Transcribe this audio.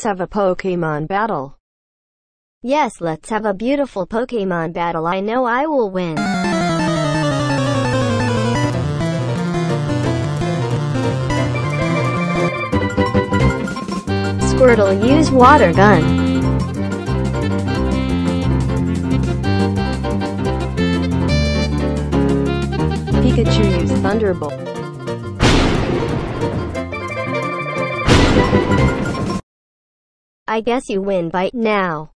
Let's have a Pokemon battle. Yes, let's have a beautiful Pokemon battle. I know I will win. Squirtle, use water gun. Pikachu use Thunderbolt. I guess you win by now.